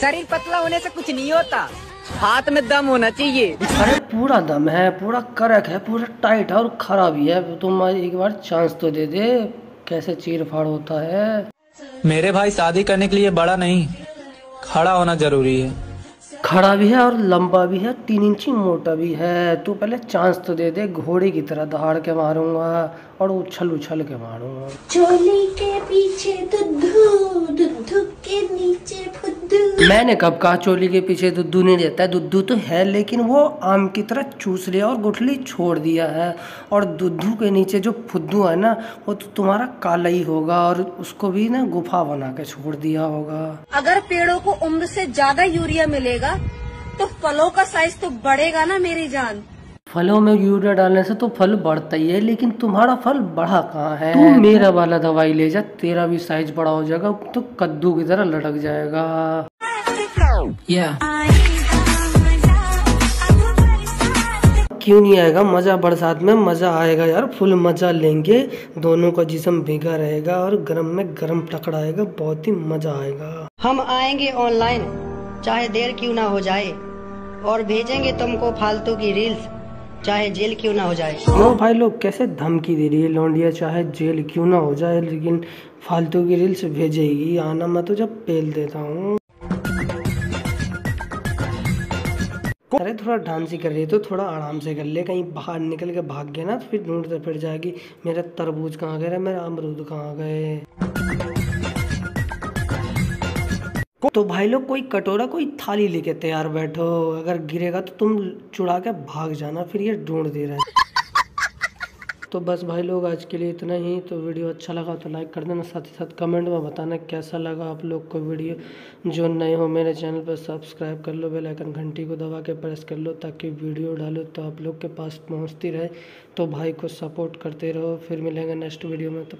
शरीर पतला होने से कुछ नहीं होता। हाथ में दम होना चाहिए। अरे पूरा दम है पूरा करक है पूरा टाइट है और खरा भी है। तुम एक बार चांस तो दे दे कैसे चीर फाड़ होता है। मेरे भाई शादी करने के लिए बड़ा नहीं खड़ा होना ज़रूरी है। खड़ा भी है और लंबा भी है तीन इंची मोटा भी है। तू पहले चांस तो दे दे घोड़े की तरह दहाड़ के मारूँगा और उछल उछल के मारूँगा। चोली के पीछे नीचे फुद्दू मैंने कब कहा चोली के पीछे दुद्धू नहीं रहता है? दुद्धू तो है लेकिन वो आम की तरह चूस लिया और गुठली छोड़ दिया है। और दुद्धू के नीचे जो फुद्दू है ना वो तो तुम्हारा काला ही होगा और उसको भी ना गुफा बना के छोड़ दिया होगा। अगर पेड़ों को उम्र से ज़्यादा यूरिया मिलेगा तो फलों का साइज़ तो बढ़ेगा ना मेरी जान। फलों में यूरिया डालने से तो फल बढ़ता ही है लेकिन तुम्हारा फल बढ़ा कहाँ है? तू मेरा वाला दवाई ले जा तेरा भी साइज़ बड़ा हो जाएगा तो कद्दू की तरह लटक जाएगा। क्यों नहीं आएगा? मज़ा बरसात में मज़ा आएगा यार। फुल मज़ा लेंगे। दोनों का जिसम भीगा रहेगा और गर्म में गर्म टकराएगा बहुत ही मज़ा आएगा। हम आएँगे ऑनलाइन चाहे देर क्यों ना हो जाए। और भेजेंगे तुमको फालतू की रील्स चाहे जेल क्यों ना हो जाए। लो भाई लोग कैसे धमकी दे रही है लौंडिया? चाहे जेल क्यों ना हो जाए लेकिन फालतू की रील्स भेजेगी। आना मैं तो जब पेल देता हूँ। अरे, थोड़ा डांस ही कर रही है तो थोड़ा आराम से कर ले। कहीं बाहर निकल के भाग गया ना तो फिर ढूंढते फिर जाएगी, मेरा तरबूज कहाँ गया, मेरा अमरूद कहाँ गए? तो भाई लोग, कोई कटोरा, कोई थाली लेके तैयार बैठो। अगर गिरेगा तो तुम चुड़ा के भाग जाना, फिर ये ढूंढ दे रहे तो बस भाई लोग, आज के लिए इतना ही। तो वीडियो अच्छा लगा तो लाइक कर देना। साथ ही साथ कमेंट में बताना कैसा लगा आप लोग को वीडियो। जो नए हो मेरे चैनल पर सब्सक्राइब कर लो बेल आइकन घंटी को दबा के प्रेस कर लो ताकि वीडियो डालो तो आप लोग के पास पहुँचती रहे। तो भाई को सपोर्ट करते रहो। फिर मिलेंगे नेक्स्ट वीडियो में। तो